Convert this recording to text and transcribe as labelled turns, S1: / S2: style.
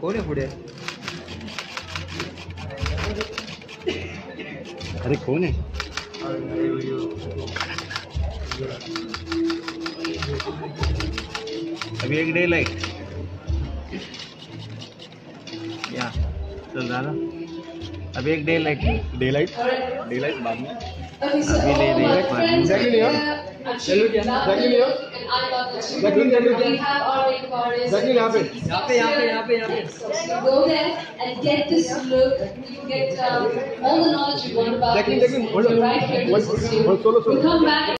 S1: कोण आहे पुढे
S2: अरे कोण आहे अभी एक डे लाइट या चल दादा अब एक day light
S3: day light day light बाद में
S2: अभी ले
S4: रही
S3: है
S4: Jacqueline
S3: Leo Jacqueline Leo
S4: Jacqueline Jacqueline
S3: Jacqueline यहाँ पे
S1: यहाँ पे यहाँ पे यहाँ पे यहाँ पे
S4: go there and get this look you get um, all the knowledge you want about Jacqueline
S3: Jacqueline hold on hold solo solo
S4: come back